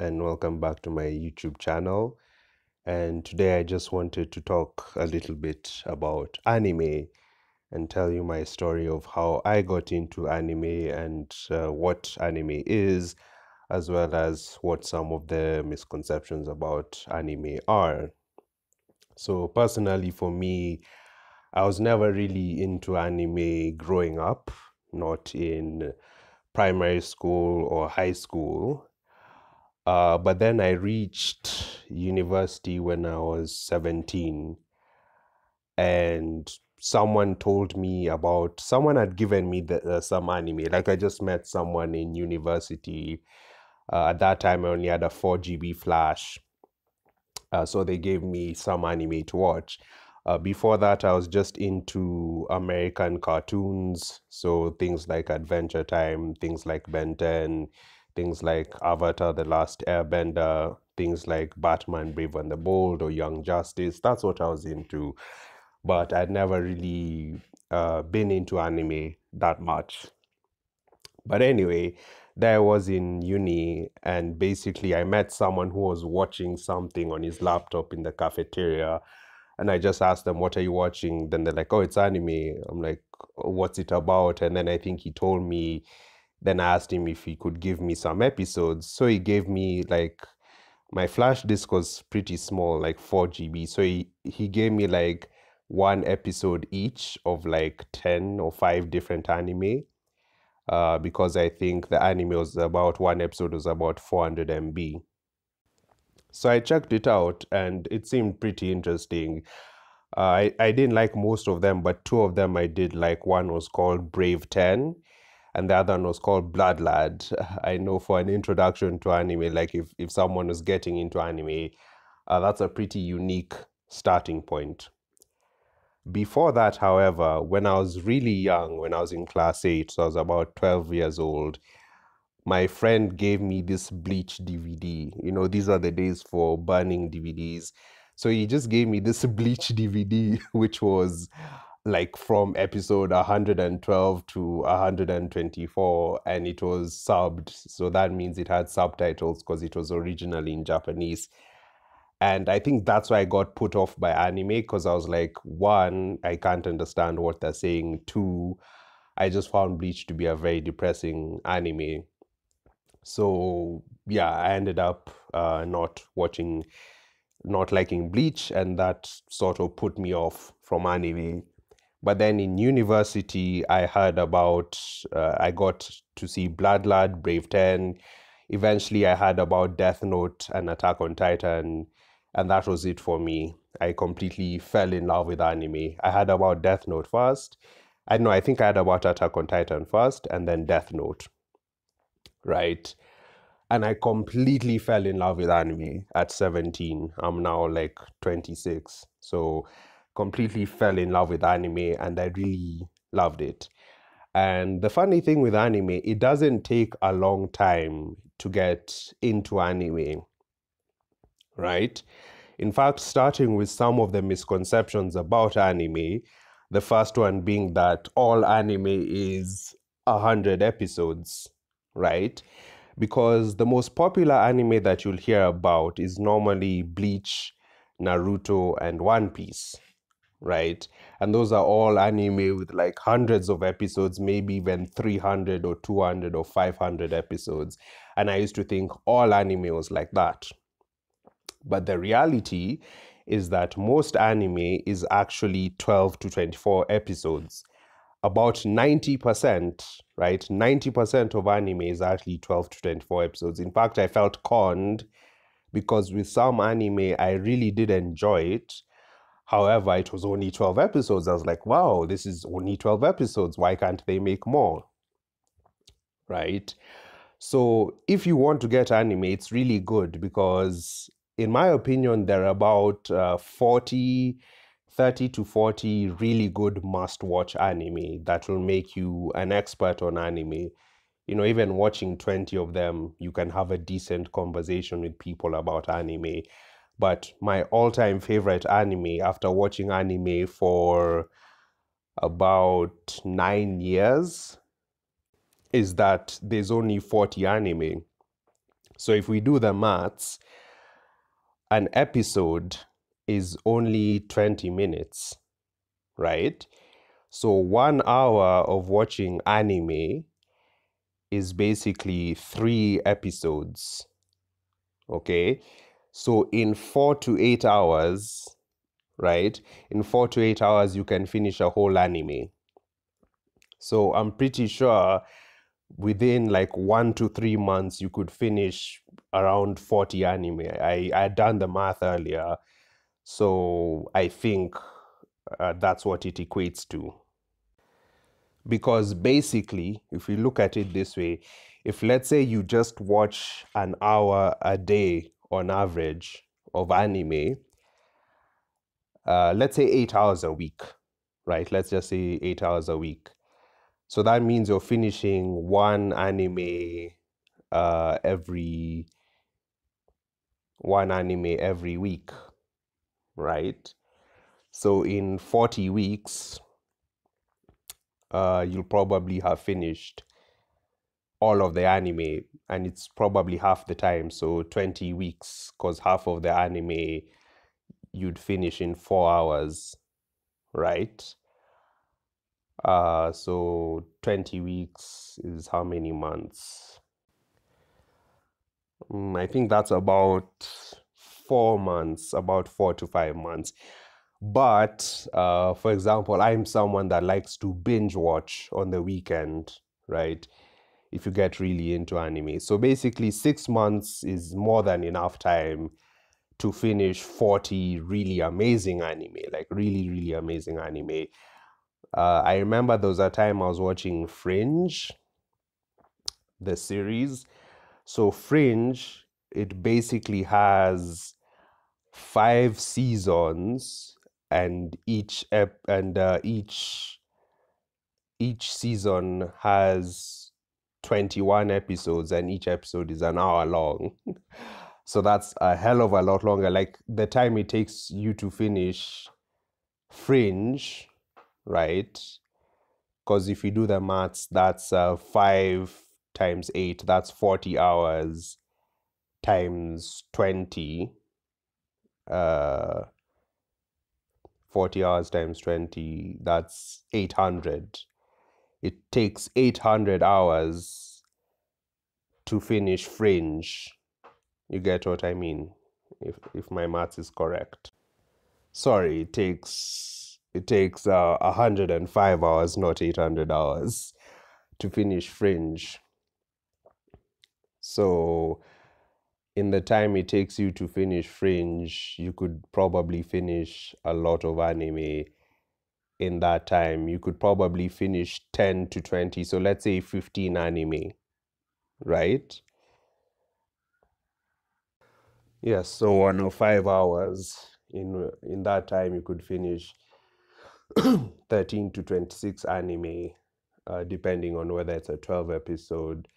and welcome back to my YouTube channel. And today I just wanted to talk a little bit about anime and tell you my story of how I got into anime and uh, what anime is, as well as what some of the misconceptions about anime are. So, personally, for me, I was never really into anime growing up, not in primary school or high school. Uh, but then I reached university when I was 17, and someone told me about someone had given me the, uh, some anime. Like I just met someone in university. Uh, at that time, I only had a 4 GB flash. Uh, so they gave me some anime to watch. Uh, before that, I was just into American cartoons. So things like Adventure Time, things like Ben 10, things like Avatar The Last Airbender, things like Batman Brave and the Bold or Young Justice. That's what I was into. But I'd never really uh, been into anime that much. But anyway, there I was in uni, and basically, I met someone who was watching something on his laptop in the cafeteria. And I just asked them, What are you watching? Then they're like, Oh, it's anime. I'm like, What's it about? And then I think he told me then I asked him if he could give me some episodes. So he gave me like my flash disk was pretty small, like 4 GB. So he, he gave me like one episode each of like 10 or 5 different anime. Uh, because I think the anime was about one episode was about 400 MB. So I checked it out and it seemed pretty interesting. Uh, I, I didn't like most of them, but two of them I did like. One was called Brave 10 and the other one was called Blood Lad. I know for an introduction to anime, like if, if someone was getting into anime, uh, that's a pretty unique starting point. Before that, however, when I was really young, when I was in class 8, so I was about 12 years old, my friend gave me this Bleach DVD. You know, these are the days for burning DVDs. So he just gave me this Bleach DVD, which was like from episode 112 to 124 and it was subbed. So that means it had subtitles because it was originally in japanese. And i think that's why i got put off by anime because i was like one i can't understand what they're saying. Two i just found bleach to be a very depressing anime. So yeah i ended up uh, not watching not liking bleach and that sort of put me off from anime but then in university, I heard about, uh, I got to see Blood Lad, Brave 10. Eventually, I heard about Death Note and Attack on Titan, and that was it for me. I completely fell in love with anime. I heard about Death Note first. I know, I think I had about Attack on Titan first, and then Death Note. Right? And I completely fell in love with anime at 17. I'm now like 26. So completely fell in love with anime and I really loved it. And the funny thing with anime, it doesn't take a long time to get into anime, right? In fact, starting with some of the misconceptions about anime, the first one being that all anime is 100 episodes, right? Because the most popular anime that you'll hear about is normally Bleach, Naruto, and One Piece right? And those are all anime with like hundreds of episodes, maybe even 300 or 200 or 500 episodes. And I used to think all anime was like that. But the reality is that most anime is actually 12 to 24 episodes. About 90%, right? 90% of anime is actually 12 to 24 episodes. In fact, I felt conned because with some anime, I really did enjoy it However, it was only 12 episodes. I was like, wow, this is only 12 episodes. Why can't they make more? Right? So, if you want to get anime, it's really good because, in my opinion, there are about uh, 40, 30 to 40 really good must watch anime that will make you an expert on anime. You know, even watching 20 of them, you can have a decent conversation with people about anime but my all-time favorite anime after watching anime for about nine years is that there's only 40 anime So if we do the maths, an episode is only 20 minutes, right? So one hour of watching anime is basically three episodes. Okay. So in four to eight hours, right? In four to eight hours, you can finish a whole anime. So I'm pretty sure within like one to three months, you could finish around 40 anime. I, I had done the math earlier. So I think uh, that's what it equates to. Because basically, if you look at it this way, if let's say you just watch an hour a day on average of anime, uh, let's say eight hours a week, right? Let's just say eight hours a week. So that means you're finishing one anime uh, every one anime every week, right? So in 40 weeks, uh, you'll probably have finished all of the anime, and it's probably half the time, so 20 weeks, because half of the anime you'd finish in four hours, right? Uh, so 20 weeks is how many months? Mm, I think that's about four months, about four to five months. But uh, for example, I'm someone that likes to binge watch on the weekend, right? If you get really into anime. So basically, six months is more than enough time to finish 40 really amazing anime, like really, really amazing anime. Uh, I remember there was a time I was watching Fringe, the series. So, Fringe, it basically has five seasons and each ep- and uh, each each season has 21 episodes and each episode is an hour long. So that's a hell of a lot longer. Like the time it takes you to finish fringe right? Because if you do the maths that's uh, 5 times 8 that's 40 hours times 20 uh 40 hours times 20, that's 800. It takes 800 hours to finish Fringe. You get what I mean? If, if my maths is correct. Sorry, it takes it takes uh, 105 hours, not 800 hours, to finish Fringe. So in the time it takes you to finish Fringe, you could probably finish a lot of anime in that time. You could probably finish 10 to 20, so let's say 15 anime, right? Yes, so one or five hours in in that time you could finish 13 to 26 anime, uh, depending on whether it's a 12 episode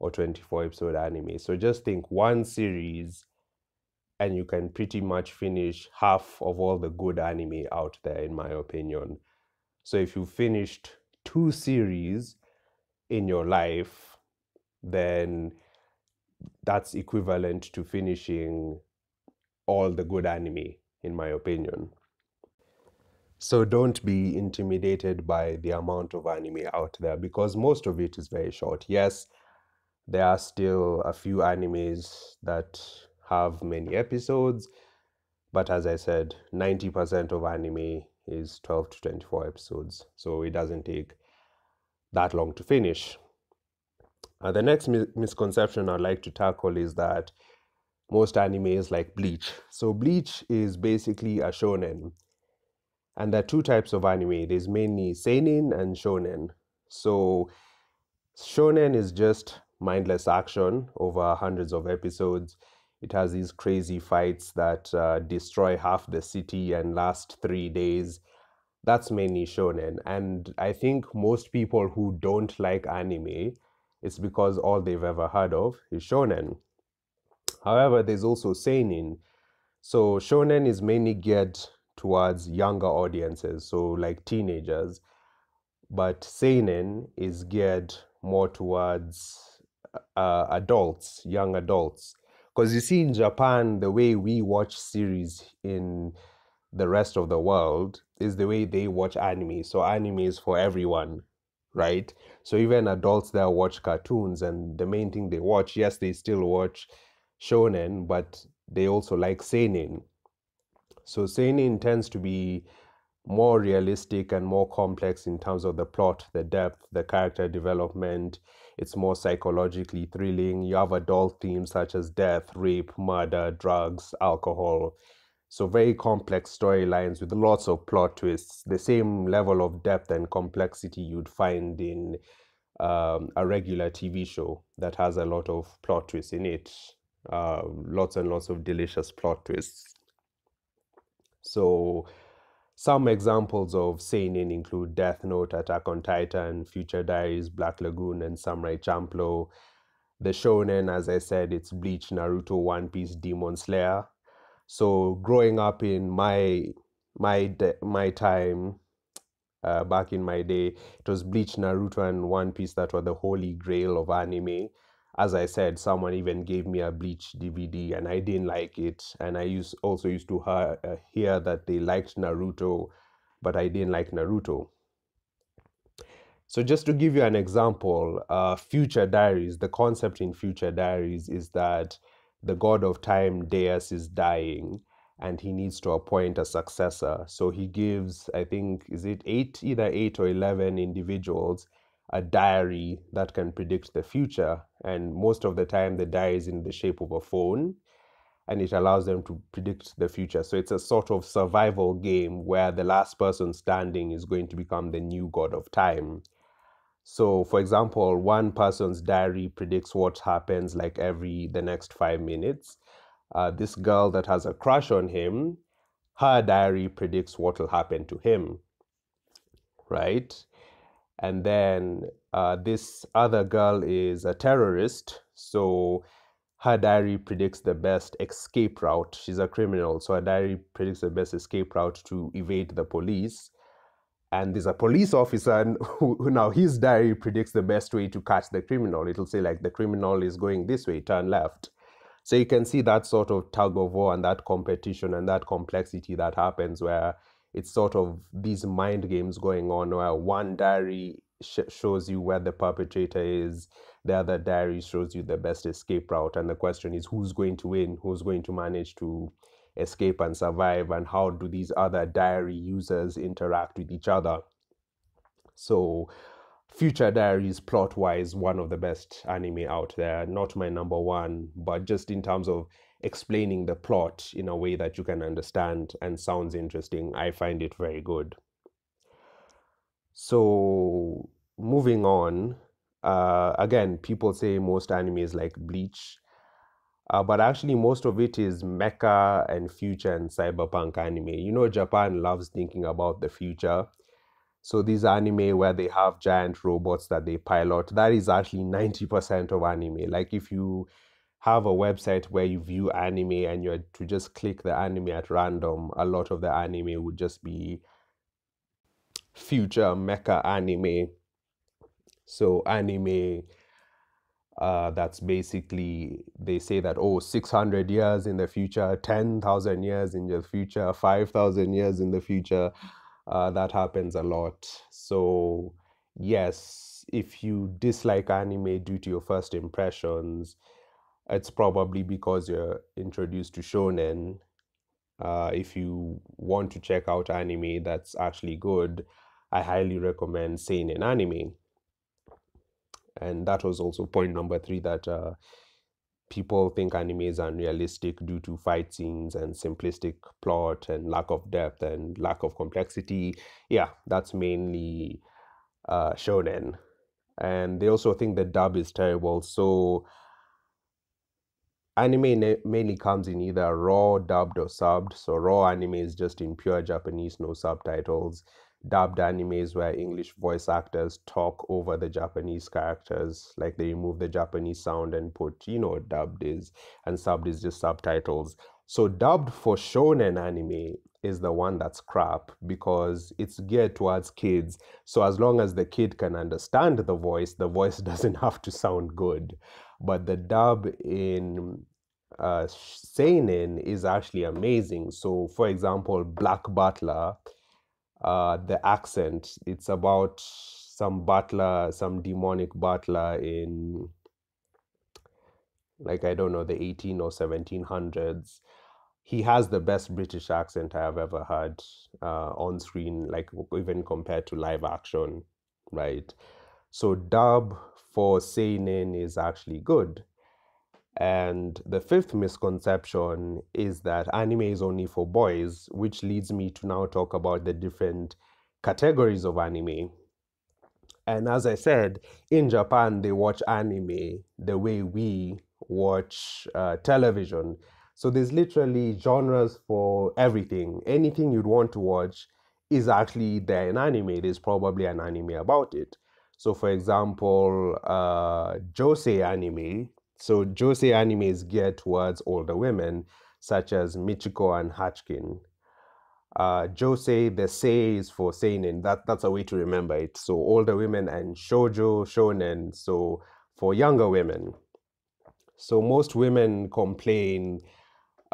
or 24 episode anime. So just think one series and you can pretty much finish half of all the good anime out there, in my opinion. So if you finished two series in your life, then that's equivalent to finishing all the good anime, in my opinion. So don't be intimidated by the amount of anime out there because most of it is very short. Yes, there are still a few animes that have many episodes, but as I said, 90% of anime is 12 to 24 episodes, so it doesn't take that long to finish. Uh, the next mi- misconception I'd like to tackle is that most anime is like Bleach. So, Bleach is basically a shonen, and there are two types of anime there's mainly seinen and shonen. So, shonen is just mindless action over hundreds of episodes. It has these crazy fights that uh, destroy half the city and last three days. That's mainly shonen. And I think most people who don't like anime, it's because all they've ever heard of is shonen. However, there's also seinen. So shonen is mainly geared towards younger audiences, so like teenagers. But seinen is geared more towards uh, adults, young adults. Because you see, in Japan, the way we watch series in the rest of the world is the way they watch anime. So, anime is for everyone, right? So, even adults that watch cartoons and the main thing they watch, yes, they still watch shonen, but they also like seinen. So, seinen tends to be more realistic and more complex in terms of the plot, the depth, the character development. It's more psychologically thrilling. You have adult themes such as death, rape, murder, drugs, alcohol. So, very complex storylines with lots of plot twists, the same level of depth and complexity you'd find in um, a regular TV show that has a lot of plot twists in it. Uh, lots and lots of delicious plot twists. So, some examples of seinen include Death Note, Attack on Titan, Future Diaries, Black Lagoon, and Samurai Champloo. The shonen, as I said, it's Bleach, Naruto, One Piece, Demon Slayer. So growing up in my my my time, uh, back in my day, it was Bleach, Naruto, and One Piece that were the holy grail of anime as I said, someone even gave me a Bleach DVD and I didn't like it. And I used also used to hear, uh, hear that they liked Naruto, but I didn't like Naruto. So just to give you an example, uh, Future Diaries, the concept in Future Diaries is that the god of time, Deus, is dying and he needs to appoint a successor. So he gives, I think, is it eight, either eight or 11 individuals a diary that can predict the future. And most of the time, the diary is in the shape of a phone and it allows them to predict the future. So it's a sort of survival game where the last person standing is going to become the new god of time. So, for example, one person's diary predicts what happens like every the next five minutes. Uh, this girl that has a crush on him, her diary predicts what will happen to him, right? And then uh, this other girl is a terrorist so her diary predicts the best escape route. She's a criminal so her diary predicts the best escape route to evade the police. And there's a police officer who, who now his diary predicts the best way to catch the criminal. It'll say like the criminal is going this way turn left. So you can see that sort of tug of war and that competition and that complexity that happens where it's sort of these mind games going on where one diary sh- shows you where the perpetrator is the other diary shows you the best escape route and the question is who's going to win who's going to manage to escape and survive and how do these other diary users interact with each other. So future diaries plot wise one of the best anime out there. Not my number one but just in terms of explaining the plot in a way that you can understand and sounds interesting, I find it very good. So, moving on, uh, again, people say most anime is like Bleach, uh, but actually, most of it is mecha and future and cyberpunk anime. You know, Japan loves thinking about the future. So, these anime where they have giant robots that they pilot, that is actually 90% of anime. Like, if you have a website where you view anime and you're to just click the anime at random, a lot of the anime would just be future mecha anime. So anime uh, that's basically they say that oh 600 years in the future 10,000 years in the future 5,000 years in the future uh, that happens a lot so yes if you dislike anime due to your first impressions it's probably because you're introduced to shonen. Uh, if you want to check out anime that's actually good, I highly recommend seinen anime. And that was also point number three that uh, people think anime is unrealistic due to fight scenes and simplistic plot and lack of depth and lack of complexity. Yeah, that's mainly uh, shonen. And they also think the dub is terrible. So anime mainly comes in either raw, dubbed, or subbed. So raw anime is just in pure Japanese, no subtitles. Dubbed anime is where English voice actors talk over the Japanese characters, like they remove the Japanese sound and put, you know, dubbed is, and subbed is just subtitles. So dubbed for shonen anime is the one that's crap because it's geared towards kids. So as long as the kid can understand the voice, the voice doesn't have to sound good. But the dub in uh, seinen is actually amazing. So, for example, Black Butler, uh, the accent, it's about some butler, some demonic butler in, like, I don't know, the 18 or 1700s. He has the best British accent I have ever heard uh, on screen, like, even compared to live action, right? So, dub for seinen is actually good. And the fifth misconception is that anime is only for boys, which leads me to now talk about the different categories of anime. And as I said, in Japan, they watch anime the way we watch uh, television. So there's literally genres for everything. Anything you'd want to watch is actually there in anime. There's probably an anime about it. So, for example, uh, Josei anime so Josei anime is geared towards older women, such as Michiko and Hatchin. Uh, Josei, the sei is for seinen. That that's a way to remember it. So older women and shoujo, shonen. So for younger women. So most women complain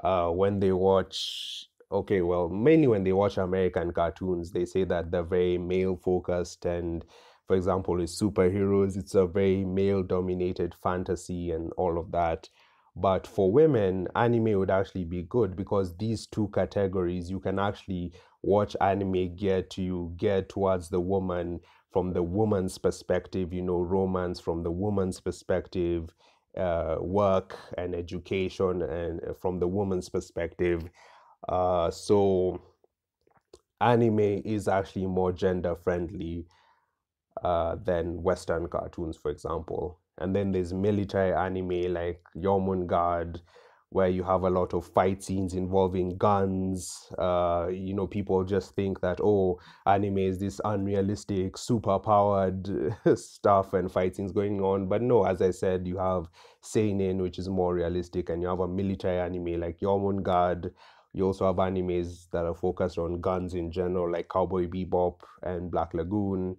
uh, when they watch. Okay, well, mainly when they watch American cartoons, they say that they're very male focused and for example, with superheroes, it's a very male dominated fantasy and all of that. But for women, anime would actually be good because these two categories, you can actually watch anime geared to you, geared towards the woman from the woman's perspective, you know, romance from the woman's perspective, uh, work and education, and uh, from the woman's perspective. Uh, so, anime is actually more gender friendly uh, than Western cartoons, for example. And then there's military anime like Jormungand, where you have a lot of fight scenes involving guns. Uh, you know, people just think that, oh, anime is this unrealistic, super powered stuff and fight scenes going on. But no, as I said, you have Seinen, which is more realistic, and you have a military anime like Jormungand. You also have animes that are focused on guns in general, like Cowboy Bebop and Black Lagoon.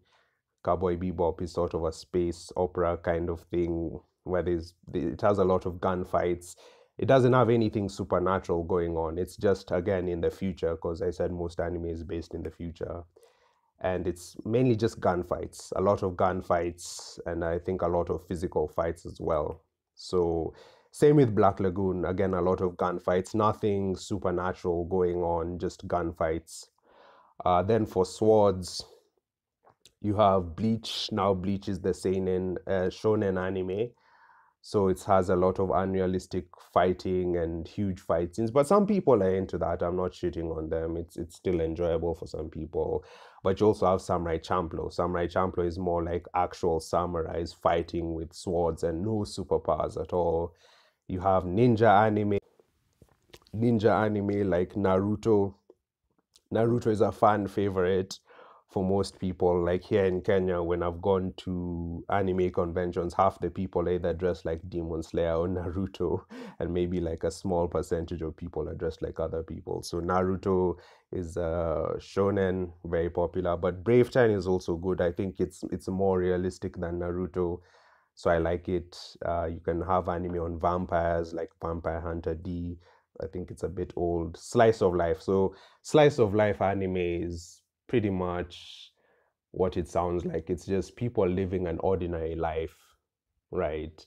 Cowboy Bebop is sort of a space opera kind of thing where there's it has a lot of gunfights. It doesn't have anything supernatural going on. It's just again in the future because I said most anime is based in the future, and it's mainly just gunfights. A lot of gunfights, and I think a lot of physical fights as well. So same with Black Lagoon. Again, a lot of gunfights. Nothing supernatural going on. Just gunfights. Uh, then for swords, you have Bleach. Now Bleach is the seinen uh, shonen anime, so it has a lot of unrealistic fighting and huge fight scenes. But some people are into that. I'm not shitting on them. It's it's still enjoyable for some people. But you also have Samurai Champloo. Samurai Champloo is more like actual samurais fighting with swords and no superpowers at all. You have ninja anime, ninja anime like Naruto. Naruto is a fan favorite for most people. Like here in Kenya, when I've gone to anime conventions, half the people either dress like Demon Slayer or Naruto, and maybe like a small percentage of people are dressed like other people. So Naruto is uh, shonen, very popular, but Brave Ten is also good. I think it's it's more realistic than Naruto. So I like it. Uh, you can have anime on vampires like Vampire Hunter D. I think it's a bit old. Slice of life. So slice of life anime is pretty much what it sounds like. It's just people living an ordinary life, right?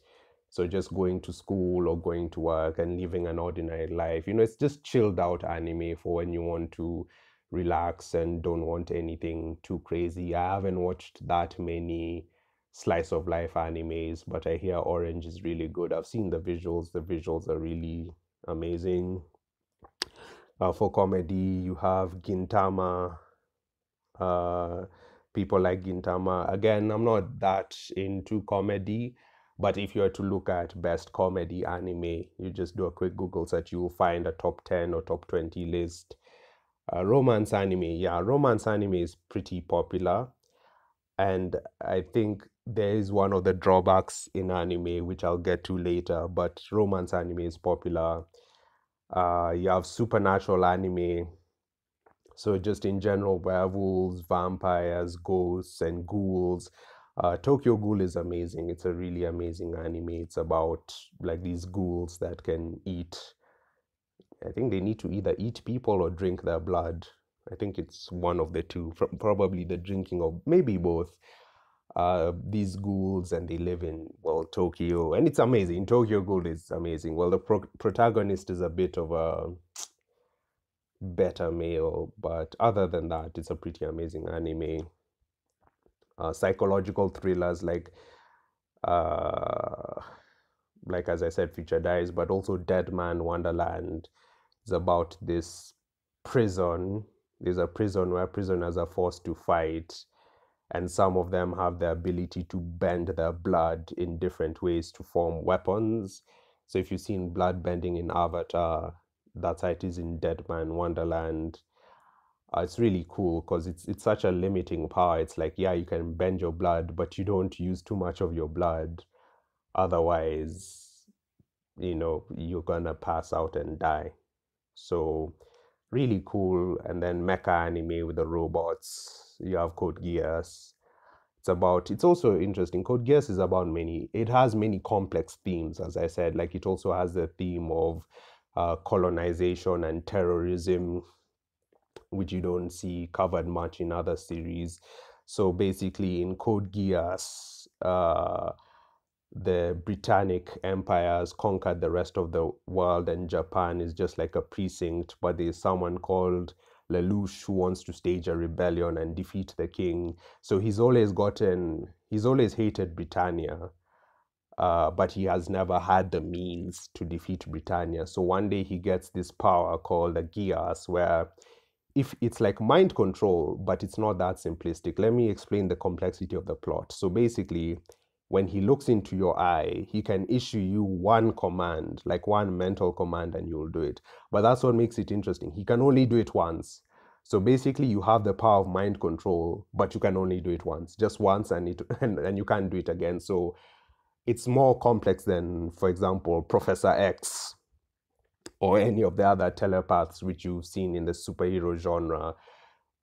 So just going to school or going to work and living an ordinary life. You know, it's just chilled out anime for when you want to relax and don't want anything too crazy. I haven't watched that many slice of life animes, but I hear Orange is really good. I've seen the visuals. The visuals are really amazing. Uh, for comedy, you have Gintama, uh, people like Gintama. Again, I'm not that into comedy, but if you were to look at best comedy anime, you just do a quick Google search, you will find a top 10 or top 20 list. Uh, romance anime, yeah, romance anime is pretty popular. And I think there is one of the drawbacks in anime, which I'll get to later, but romance anime is popular. Uh, you have supernatural anime, So just in general, werewolves, vampires, ghosts, and ghouls. Uh, Tokyo Ghoul is amazing. It's a really amazing anime. It's about like these ghouls that can eat. I think they need to either eat people or drink their blood. I think it's one of the two, probably the drinking of maybe both. Uh, these ghouls and they live in well Tokyo, and it's amazing. Tokyo Ghoul is amazing. Well, the pro protagonist is a bit of a beta male, but other than that, it's a pretty amazing anime. Uh, psychological thrillers like uh, like as I said, Future Diaries, but also Dead Man Wonderland is about this prison. There's a prison where prisoners are forced to fight, and some of them have the ability to bend their blood in different ways to form weapons. So if you've seen blood bending in Avatar, that's how it is in Dead Man Wonderland. Uh, it's really cool because it's it's such a limiting power. It's like yeah, you can bend your blood, but you don't use too much of your blood. Otherwise, you know, you're gonna pass out and die. So really cool. And then mecha anime with the robots. You have Code Geass. It's about. It's also interesting. Code Geass is about many. It has many complex themes, as I said. Like it also has the theme of uh, colonization and terrorism, which you don't see covered much in other series. So basically, in Code Geass, uh, the Britannian Empire has conquered the rest of the world, and Japan is just like a precinct. But there's someone called Lelouch who wants to stage a rebellion and defeat the king. So he's always gotten, he's always hated Britannia uh, but he has never had the means to defeat Britannia. So one day he gets this power called the Geass, where if it's like mind control, but it's not that simplistic. Let me explain the complexity of the plot. So basically, when he looks into your eye, he can issue you one command, like one mental command, and you'll do it. But that's what makes it interesting. He can only do it once. So basically, you have the power of mind control, but you can only do it once, just once, and it and, and you can't do it again. So it's more complex than, for example, Professor X or any of the other telepaths which you've seen in the superhero genre,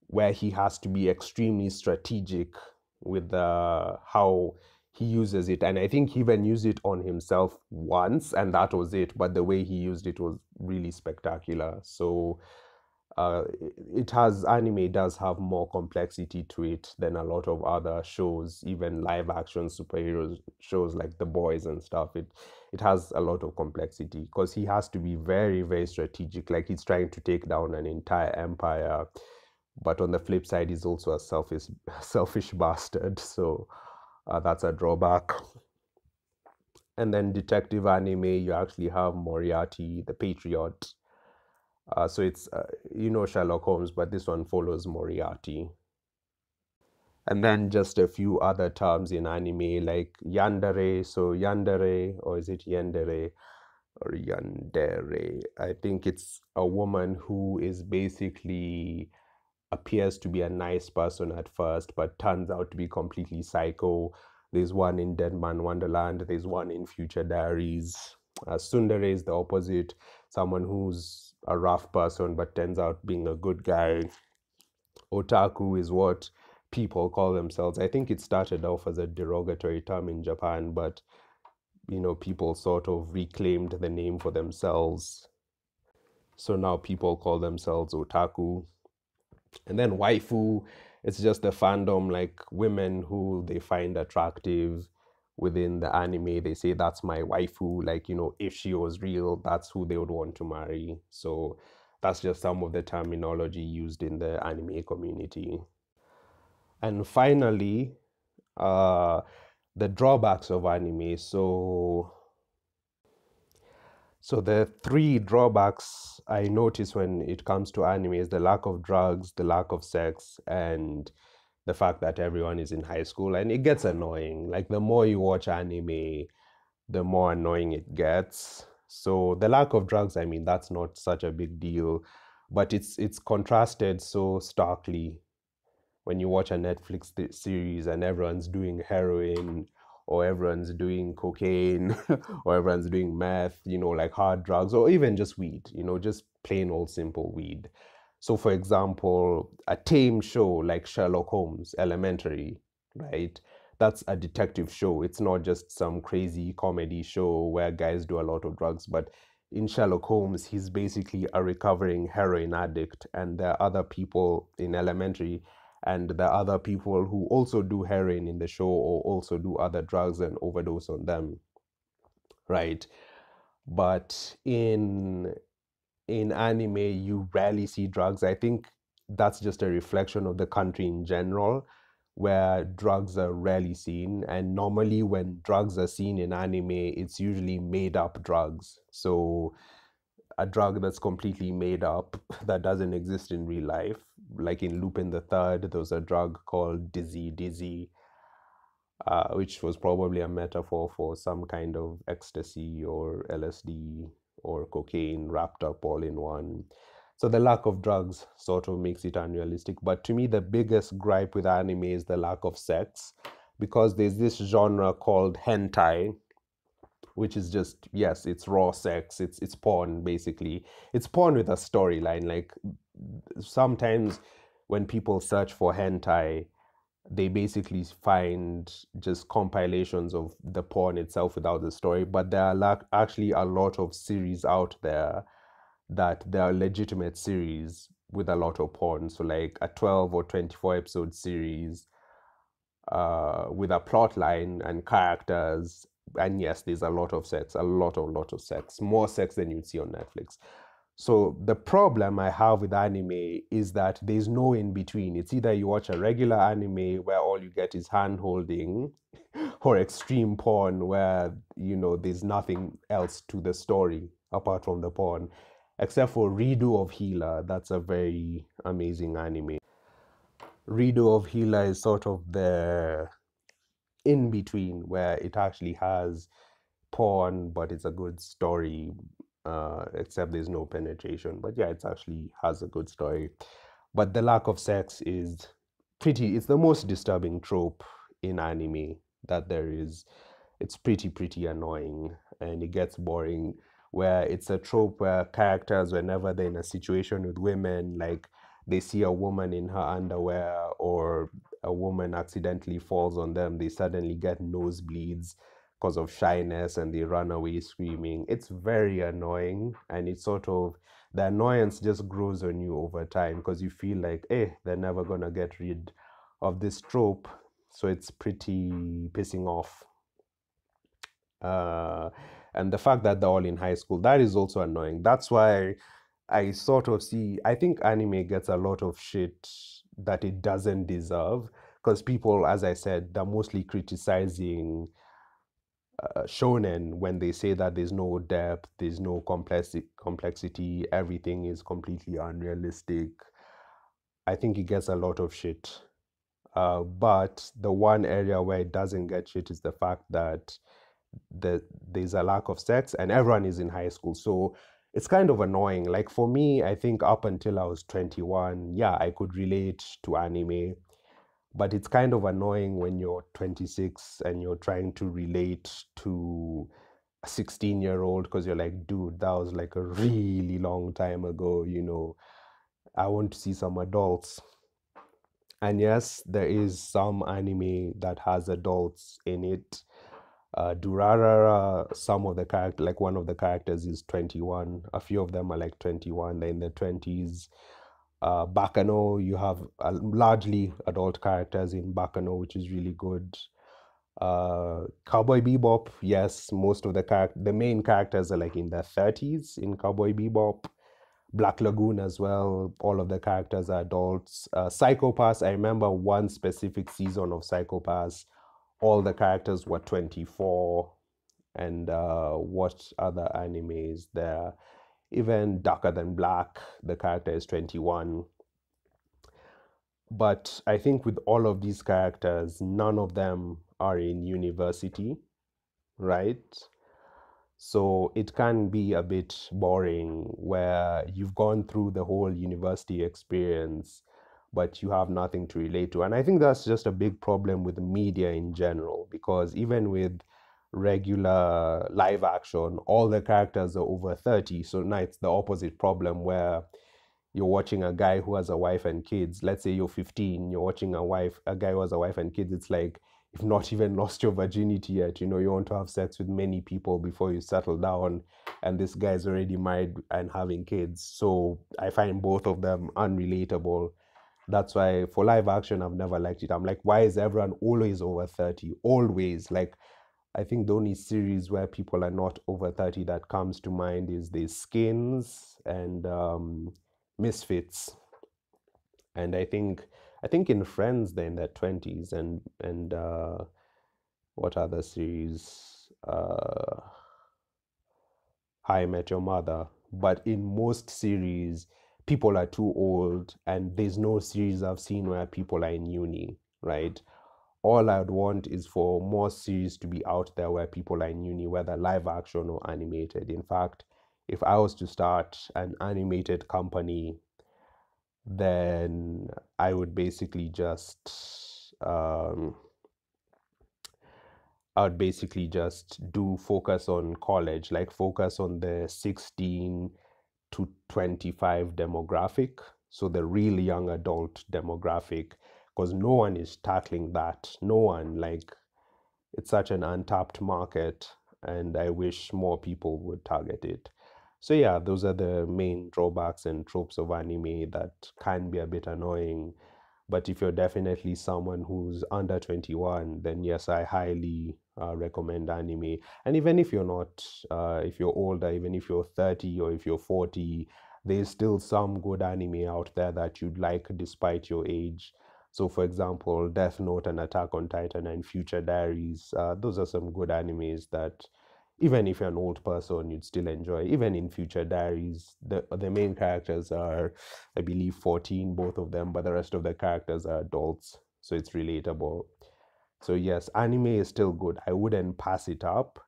where he has to be extremely strategic with uh, how he uses it. And I think he even used it on himself once, and that was it. But the way he used it was really spectacular. So uh, it has anime does have more complexity to it than a lot of other shows even live action superhero shows like the boys and stuff. It it has a lot of complexity because he has to be very very strategic. Like he's trying to take down an entire empire but on the flip side he's also a selfish selfish bastard. So uh, that's a drawback. And then detective anime you actually have moriarty the patriot uh, so it's, uh, you know, Sherlock Holmes, but this one follows Moriarty. And then just a few other terms in anime like yandere. So yandere, or is it yandere or yandere? I think it's a woman who is basically appears to be a nice person at first, but turns out to be completely psycho. There's one in Dead Man Wonderland. There's one in Future Diaries. Uh, Tsundere is the opposite, someone who's a rough person but turns out being a good guy. Otaku is what people call themselves. I think it started off as a derogatory term in Japan, but you know, people sort of reclaimed the name for themselves. So now people call themselves otaku. And then waifu, it's just a fandom like women who they find attractive within the anime they say that's my waifu like you know if she was real that's who they would want to marry. So that's just some of the terminology used in the anime community. And finally uh the drawbacks of anime. So so the three drawbacks i notice when it comes to anime is the lack of drugs the lack of sex and the fact that everyone is in high school and it gets annoying. Like the more you watch anime, the more annoying it gets. So the lack of drugs, I mean, that's not such a big deal, but it's it's contrasted so starkly when you watch a Netflix series and everyone's doing heroin or everyone's doing cocaine or everyone's doing meth, you know, like hard drugs or even just weed, you know, just plain old simple weed. So, for example, a tame show like Sherlock Holmes Elementary, right? That's a detective show. It's not just some crazy comedy show where guys do a lot of drugs, but in Sherlock Holmes, he's basically a recovering heroin addict, and there are other people in elementary, and there are other people who also do heroin in the show or also do other drugs and overdose on them, right? But in in anime, you rarely see drugs. I think that's just a reflection of the country in general where drugs are rarely seen. And normally, when drugs are seen in anime, it's usually made up drugs. So, a drug that's completely made up that doesn't exist in real life. Like in Lupin the Third, there was a drug called Dizzy Dizzy, uh, which was probably a metaphor for some kind of ecstasy or LSD or cocaine wrapped up all in one. So the lack of drugs sort of makes it unrealistic. But to me, the biggest gripe with anime is the lack of sex, because there's this genre called hentai, which is just yes, it's raw sex, it's it's porn basically. It's porn with a storyline. Like sometimes when people search for hentai, they basically find just compilations of the porn itself without the story. But there are actually a lot of series out there that there are legitimate series with a lot of porn. So like a 12 or 24 episode series uh, with a plot line and characters. And yes, there's a lot of sex, a lot, of lot of sex, more sex than you'd see on Netflix. So the problem I have with anime is that there's no in between. It's either you watch a regular anime where all you get is hand holding or extreme porn where you know there's nothing else to the story apart from the porn except for Redo of Healer. That's a very amazing anime. Redo of Healer is sort of the in between where it actually has porn, but it's a good story. Uh, except there's no penetration. But yeah, it actually has a good story. But the lack of sex is pretty. It's the most disturbing trope in anime that there is. It's pretty pretty annoying, and it gets boring where it's a trope where characters, whenever they're in a situation with women, like they see a woman in her underwear or a woman accidentally falls on them, they suddenly get nosebleeds because of shyness and they run away screaming. It's very annoying and it's sort of the annoyance just grows on you over time because you feel like, eh, they're never gonna get rid of this trope. So it's pretty pissing off. Uh, and the fact that they're all in high school that is also annoying that's why i sort of see i think anime gets a lot of shit that it doesn't deserve because people as i said they're mostly criticizing uh, shonen when they say that there's no depth there's no complexi- complexity everything is completely unrealistic i think it gets a lot of shit uh, but the one area where it doesn't get shit is the fact that the, there's a lack of sex and everyone is in high school. So it's kind of annoying. Like for me, I think up until I was 21, yeah, I could relate to anime. But it's kind of annoying when you're 26 and you're trying to relate to a 16 year old because you're like, dude, that was like a really long time ago. You know, I want to see some adults. And yes, there is some anime that has adults in it uh, Durarara, some of the character, like one of the characters is 21. A few of them are like 21. They're in their 20s. Uh, Baccano, you have uh, largely adult characters in Baccano, which is really good. Uh, Cowboy Bebop, yes, most of the character, the main characters are like in their 30s in Cowboy Bebop. Black Lagoon as well. All of the characters are adults. Uh, Psycho-Pass, I remember one specific season of Psycho-Pass all the characters were 24 and uh, what other animes there even darker than black. The character is 21 but i think with all of these characters none of them are in university right? So it can be a bit boring where you've gone through the whole university experience but you have nothing to relate to. And I think that's just a big problem with media in general, because even with regular live action, all the characters are over 30. So now it's the opposite problem where you're watching a guy who has a wife and kids. Let's say you're 15, you're watching a wife, a guy who has a wife and kids. It's like you've not even lost your virginity yet. You know, you want to have sex with many people before you settle down, and this guy's already married and having kids. So I find both of them unrelatable. That's why for live action, I've never liked it. I'm like, why is everyone always over 30? Always. Like, I think the only series where people are not over 30 that comes to mind is the Skins and um, Misfits. And I think I think in Friends they're in their 20s and and uh, what other series? Uh, How I Met Your Mother. But in most series, people are too old, and there's no series I've seen where people are in uni, right? All I'd want is for more series to be out there where people are in uni, whether live action or animated. In fact, if I was to start an animated company, then I would basically just um, I would basically just do focus on college, like focus on the 16 to 25 demographic, so the real young adult demographic because no one is tackling that. No one, like, it's such an untapped market, and I wish more people would target it. So, yeah, those are the main drawbacks and tropes of anime that can be a bit annoying. But if you're definitely someone who's under 21, then yes, I highly uh, recommend anime. And even if you're not, uh, if you're older, even if you're 30 or if you're 40, there's still some good anime out there that you'd like despite your age. So, for example, Death Note and Attack on Titan and Future Diaries, uh, those are some good animes that even if you're an old person, you'd still enjoy. Even in Future Diaries, the the main characters are, I believe, 14, both of them, but the rest of the characters are adults, so it's relatable. So yes, anime is still good. I wouldn't pass it up.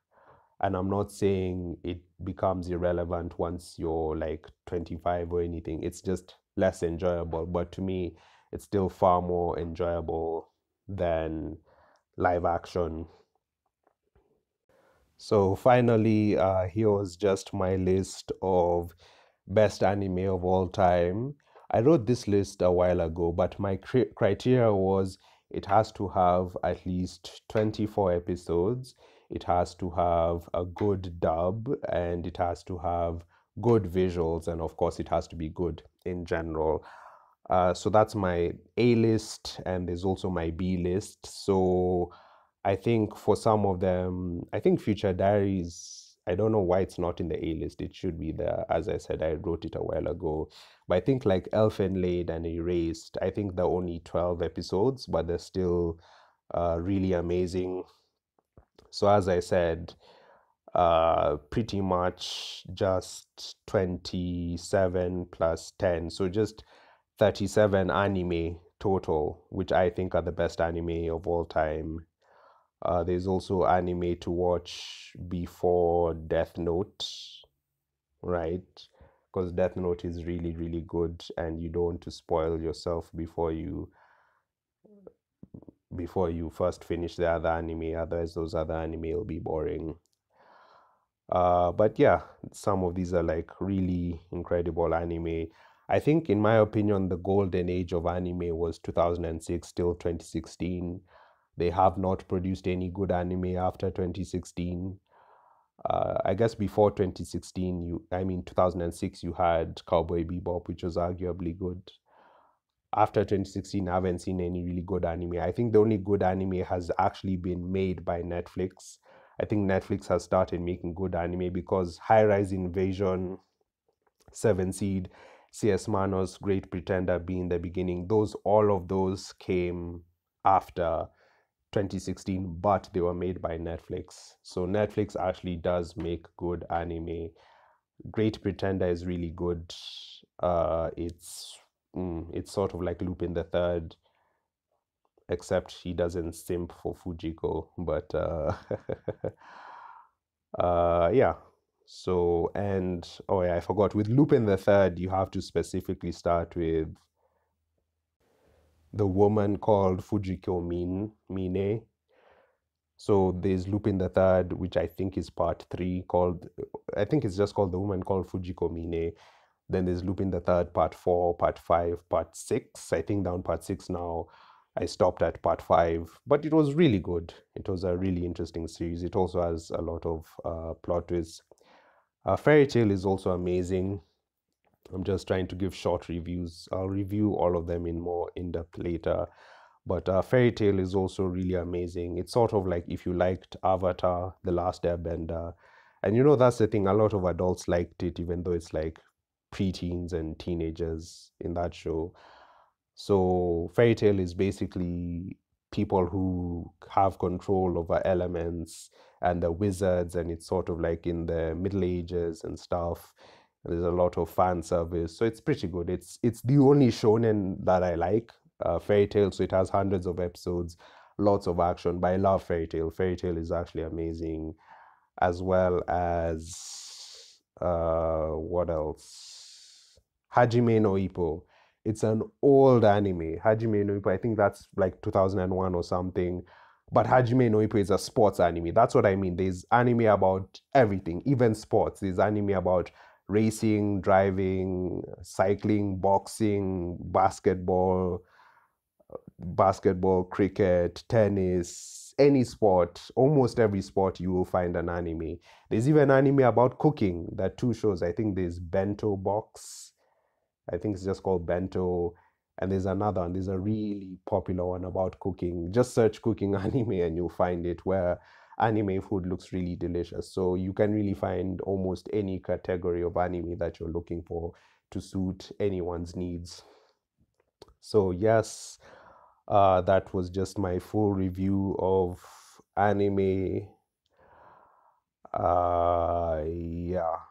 And I'm not saying it becomes irrelevant once you're like 25 or anything. It's just less enjoyable. But to me, it's still far more enjoyable than live action. So finally, uh, here was just my list of best anime of all time. I wrote this list a while ago, but my cri- criteria was it has to have at least 24 episodes, it has to have a good dub, and it has to have good visuals, and of course, it has to be good in general. Uh, so that's my A list, and there's also my B list. So I think for some of them, I think Future Diaries, I don't know why it's not in the A list. It should be there. As I said, I wrote it a while ago. But I think like Elfen Lied and Erased, I think they're only 12 episodes, but they're still uh, really amazing. So as I said, uh, pretty much just 27 plus 10. So just 37 anime total, which I think are the best anime of all time. Uh, there's also anime to watch before Death Note, right? Because Death Note is really, really good, and you don't want to spoil yourself before you before you first finish the other anime. Otherwise, those other anime will be boring. Uh, but yeah, some of these are like really incredible anime. I think, in my opinion, the golden age of anime was 2006 till 2016. They have not produced any good anime after 2016. Uh, I guess before 2016, you, I mean 2006, you had Cowboy Bebop, which was arguably good. After 2016, I haven't seen any really good anime. I think the only good anime has actually been made by Netflix. I think Netflix has started making good anime because High Rise Invasion, Seven Seed, CS Manos, Great Pretender being the beginning, those all of those came after 2016, but they were made by Netflix. So Netflix actually does make good anime. Great Pretender is really good. Uh, it's mm, it's sort of like Lupin the Third, except he doesn't simp for Fujiko. But uh, uh, yeah. So and oh yeah, I forgot. With Lupin the Third, you have to specifically start with the woman called Fujiko Min Mine. So there's Lupin the Third, which I think is part three, called I think it's just called the woman called Fujiko Mine. Then there's Lupin the Third, Part Four, Part Five, Part Six. I think down Part Six now. I stopped at Part Five, but it was really good. It was a really interesting series. It also has a lot of uh, plot twists. Uh, Fairy Tail is also amazing. I'm just trying to give short reviews. I'll review all of them in more in depth later. But uh, Fairy Tail is also really amazing. It's sort of like if you liked Avatar, The Last Airbender, and you know that's the thing. A lot of adults liked it, even though it's like preteens and teenagers in that show. So Fairy Tail is basically people who have control over elements and the wizards, and it's sort of like in the Middle Ages and stuff. There's a lot of fan service, so it's pretty good. It's it's the only shonen that I like, uh, Fairy Tail. So it has hundreds of episodes, lots of action. But I love Fairy Tail. Fairy Tail is actually amazing, as well as uh, what else? Hajime no Ippo. It's an old anime. Hajime no Ippo. I think that's like 2001 or something. But Hajime no Ippo is a sports anime. That's what I mean. There's anime about everything, even sports. There's anime about racing, driving, cycling, boxing, basketball, basketball, cricket, tennis, any sport, almost every sport you will find an anime. There's even anime about cooking that two shows. I think there's Bento Box. I think it's just called Bento. And there's another one. There's a really popular one about cooking. Just search cooking anime and you'll find it where anime food looks really delicious. So you can really find almost any category of anime that you're looking for to suit anyone's needs. So, yes, uh, that was just my full review of anime. Uh, yeah.